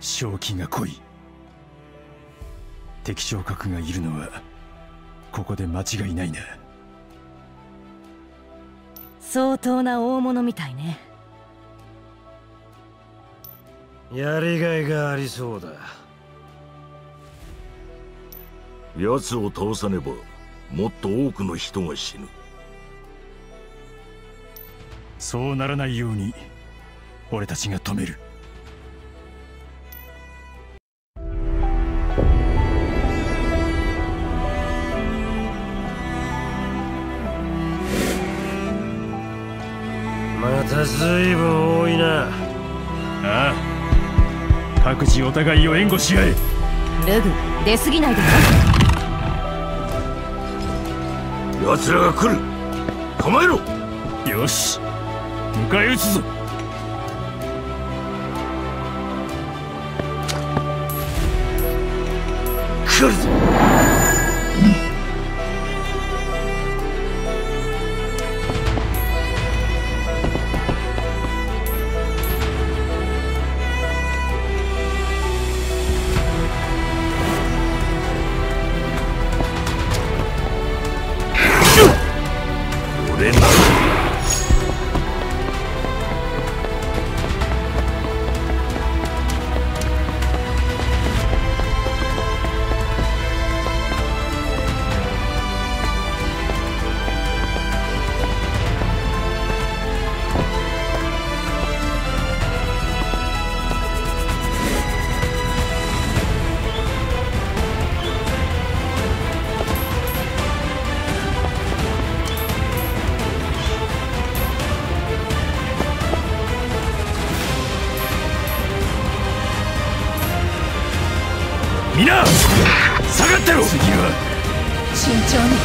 正気が濃い。敵将閣がいるのはここで間違いないな。相当な大物みたいね。やりがいがありそうだ。奴を倒さねばもっと多くの人が死ぬ。そうならないように俺たちが止めるまた随分多いな。ああ。各自お互いを援護し合え。ルグ出過ぎないで。奴らが来る。構えろ。よし。迎え撃つぞ。来るぞ皆下がってろ。次は慎重に。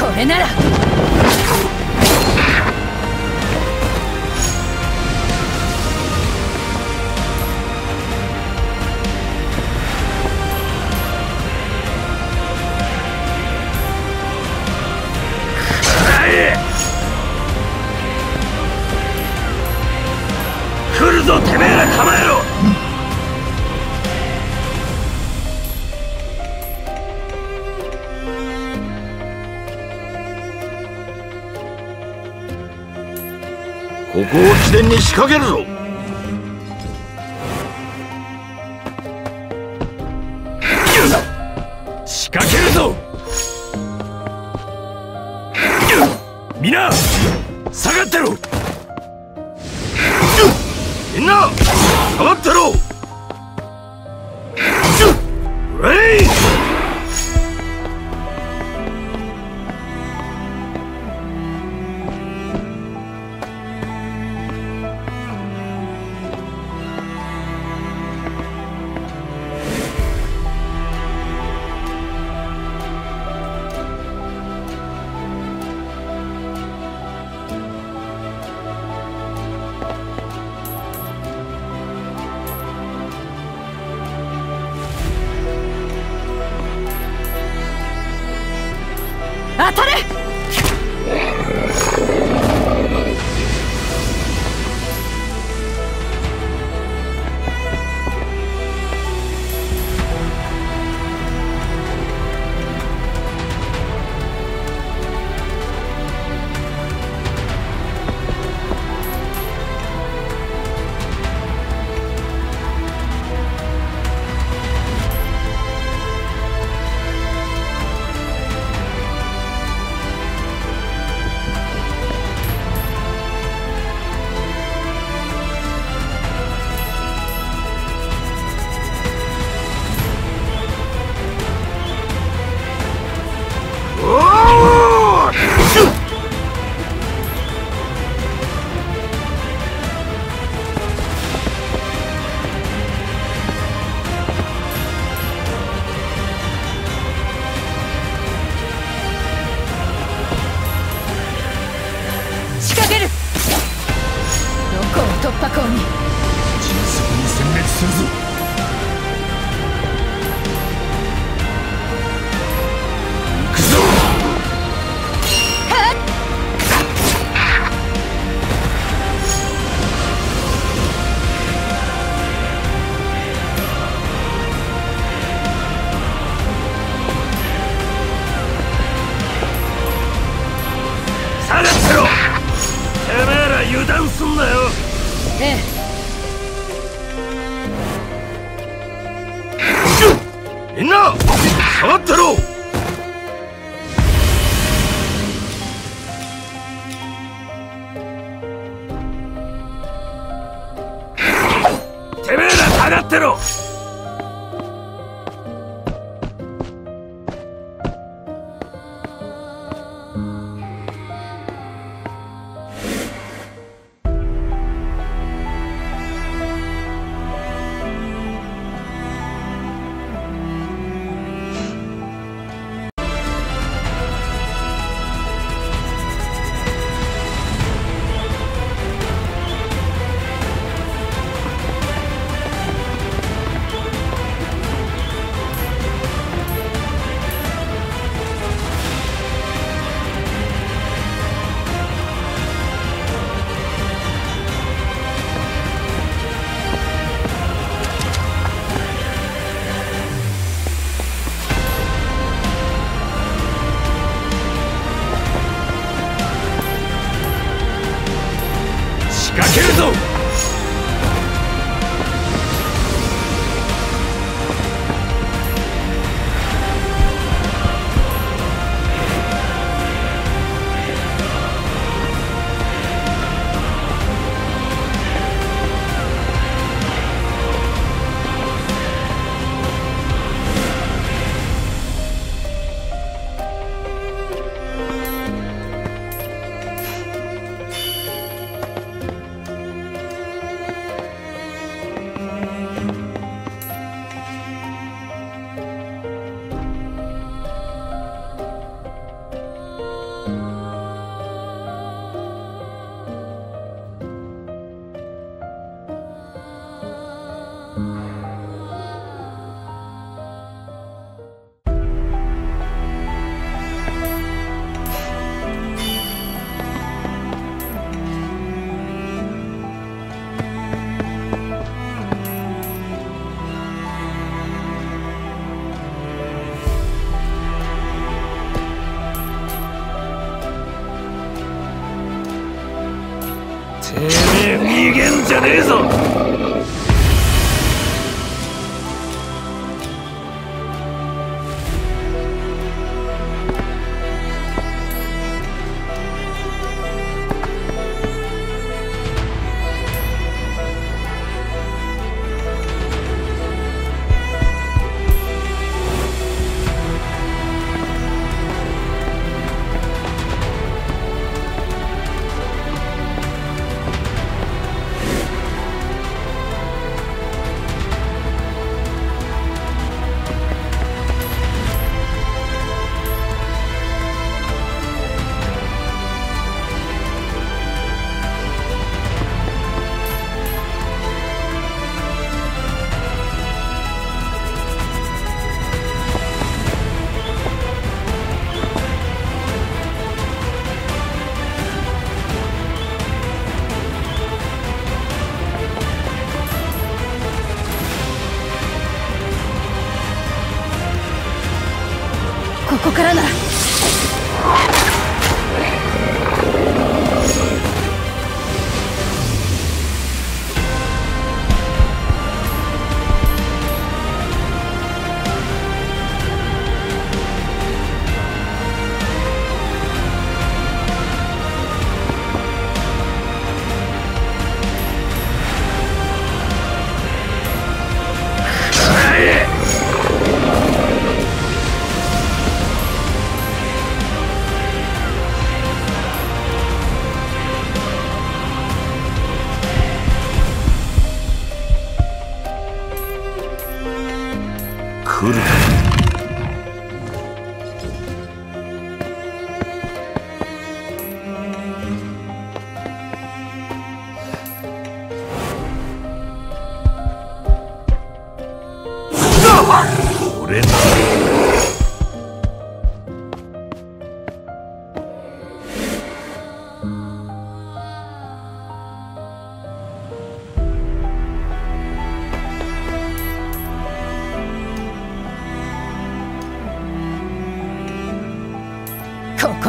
これなら。に仕掛けるぞ。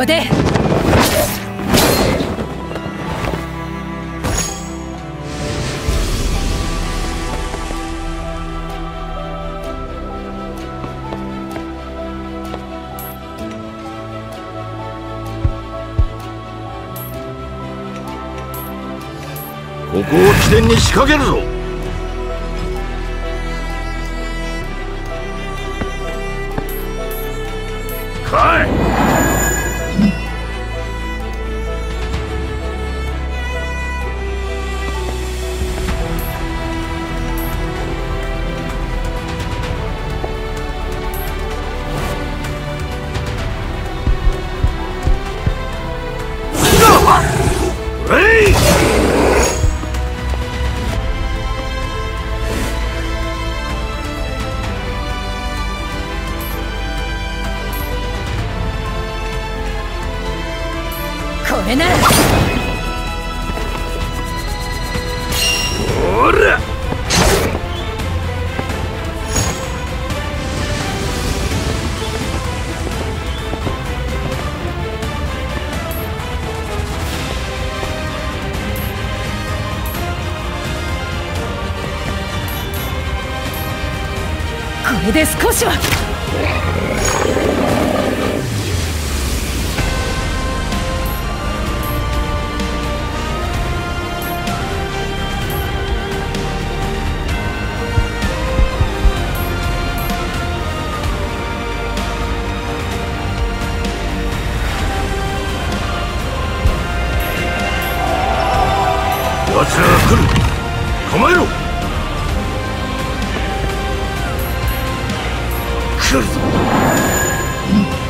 こここを起点に仕掛けるぞ。士は奴らが来る。構えろ。来るぞ。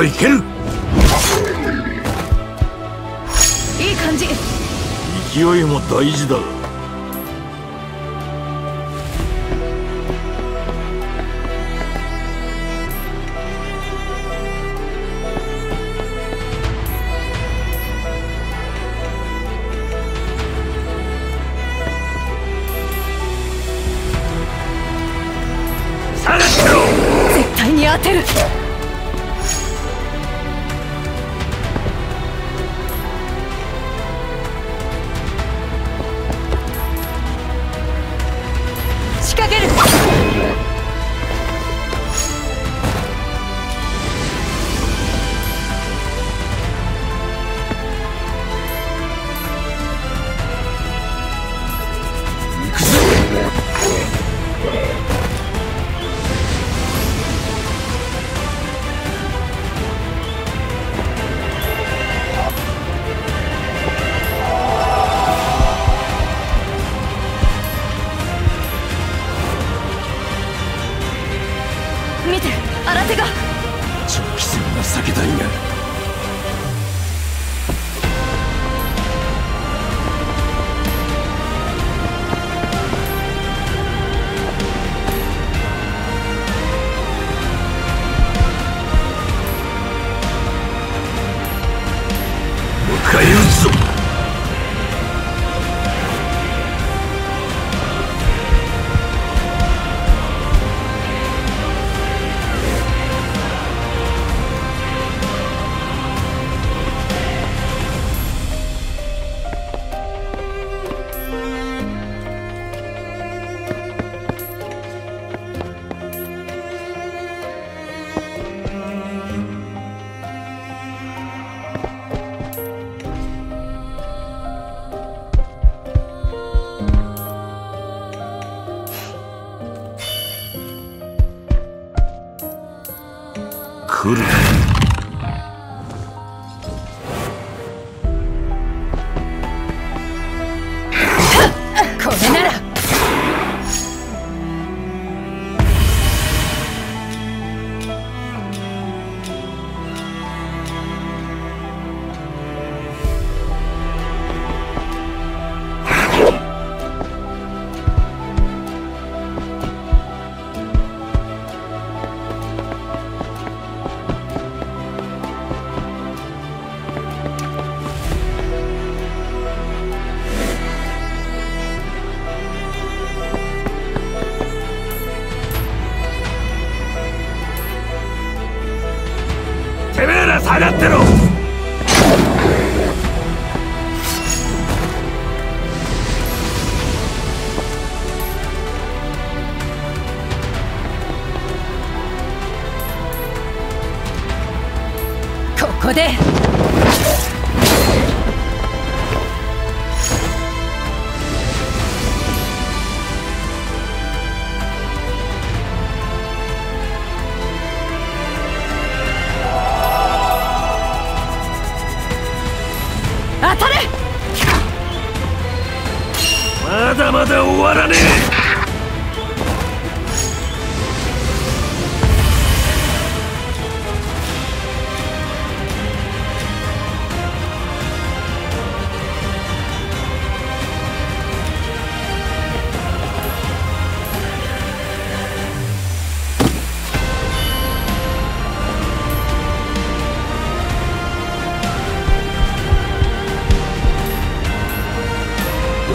どいける。いい感じ。勢いも大事だ。絶対に当てる。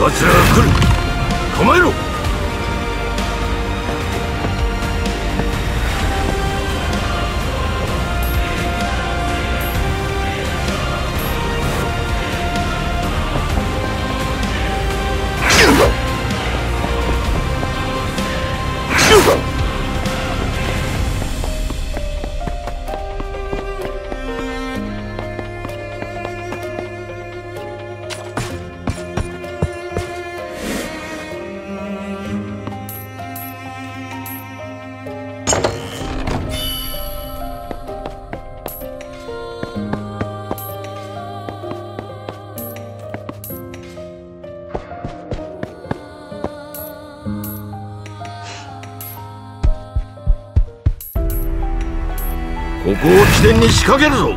奴らが来る。構えろ。を起点に仕掛けるぞ。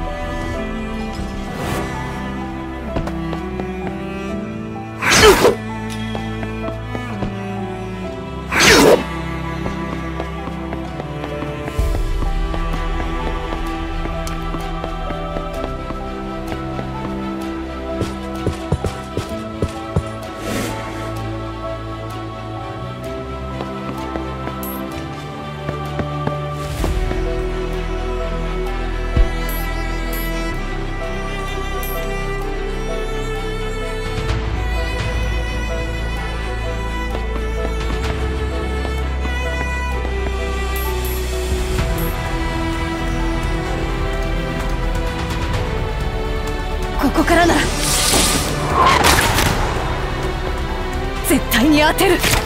対に当てる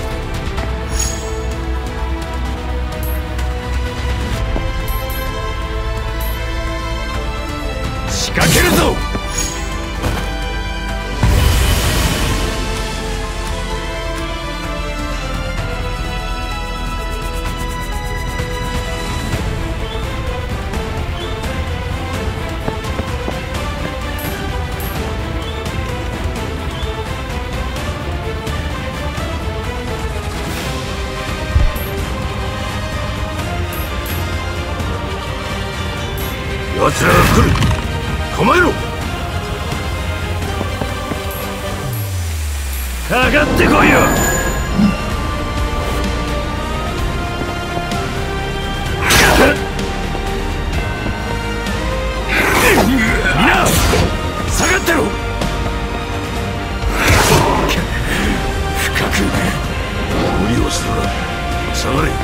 奴らが来る。構えろ。かかってこいよ。皆下がってろ。深く無理をするな下がれ。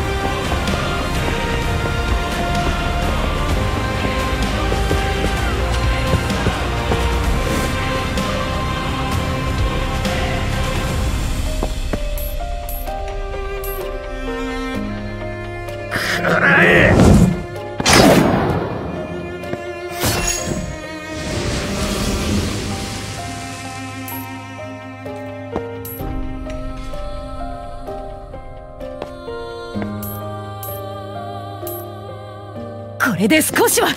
れで少しは。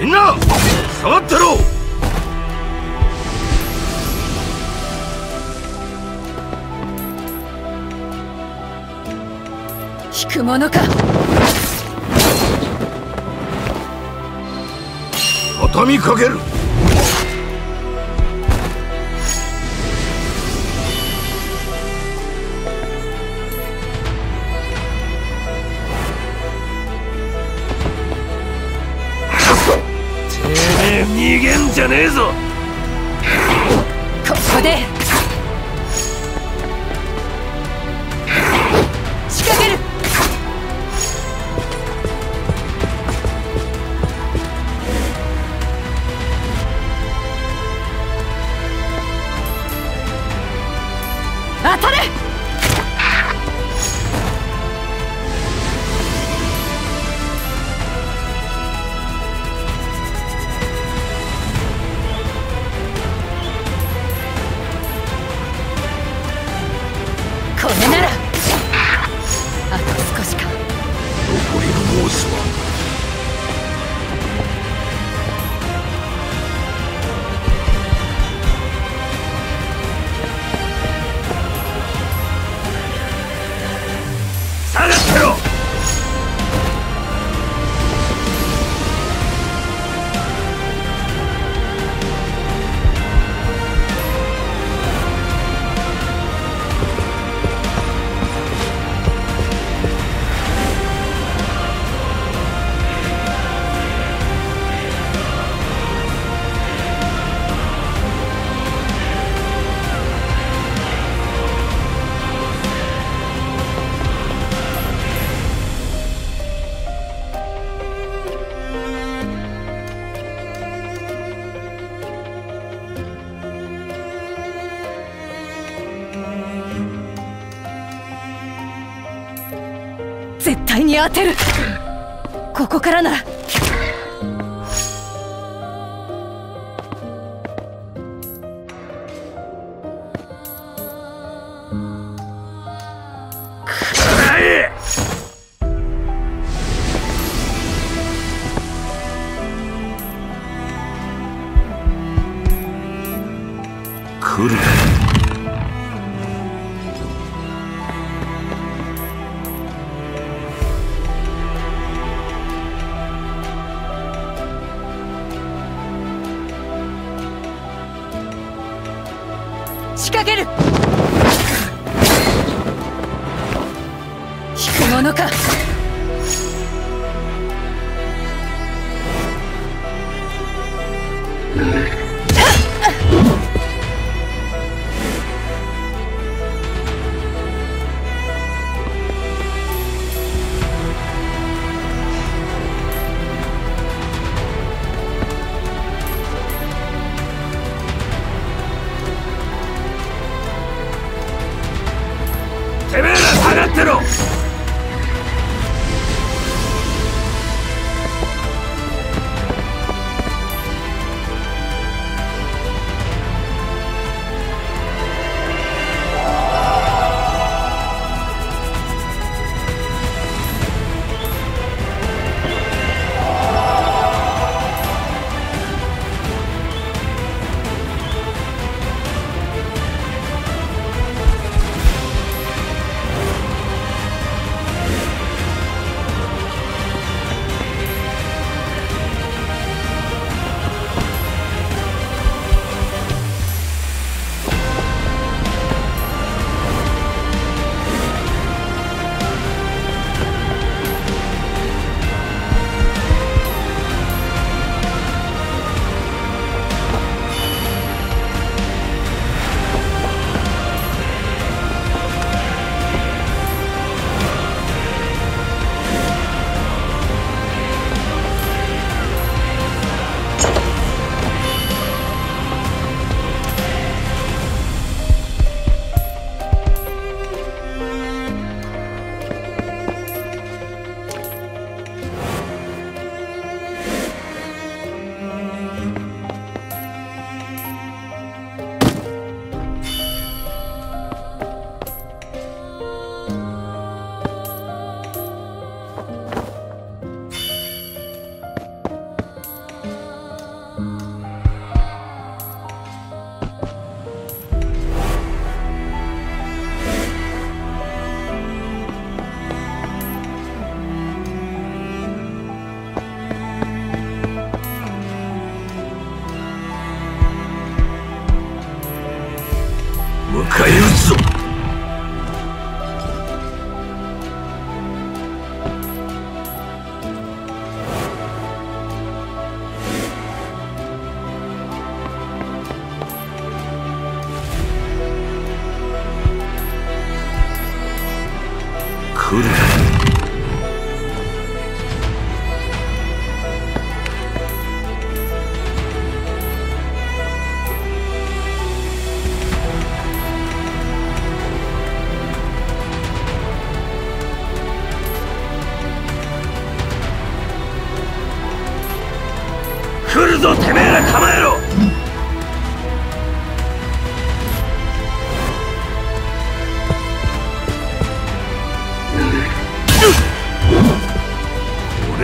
みんな下がってろ。引くものか。畳みかける。てめえ逃げんじゃねえぞ。ここでに当てる。ここからなら。食ら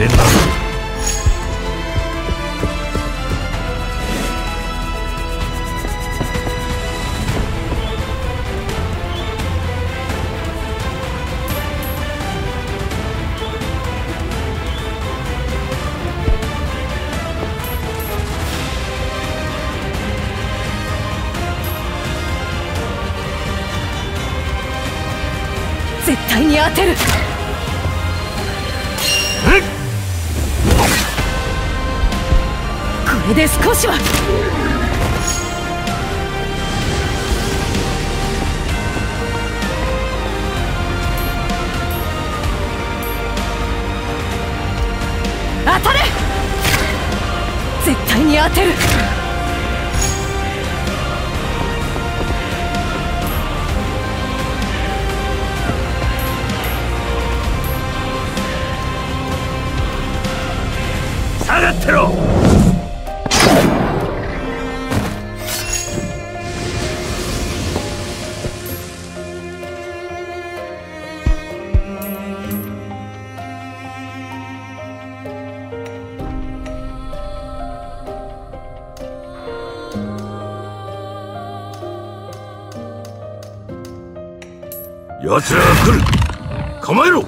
俺奴らが来る。構えろ。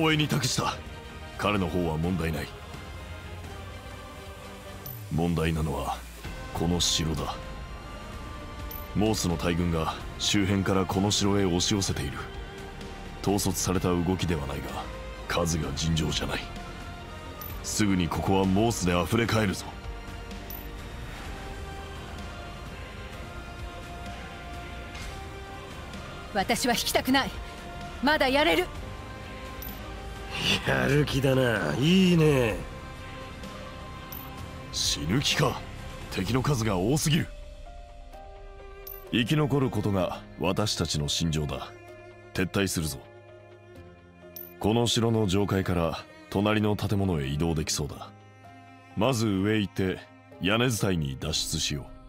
光栄に託した。彼の方は問題ない。問題なのはこの城だ。モースの大軍が周辺からこの城へ押し寄せている。統率された動きではないが数が尋常じゃない。すぐにここはモースで溢れ返るぞ。私は引きたくない。まだやれる。やる気だな。いいね。死ぬ気か。敵の数が多すぎる。生き残ることが私たちの信条だ。撤退するぞ。この城の上階から隣の建物へ移動できそうだ。まず上行って屋根伝いに脱出しよう。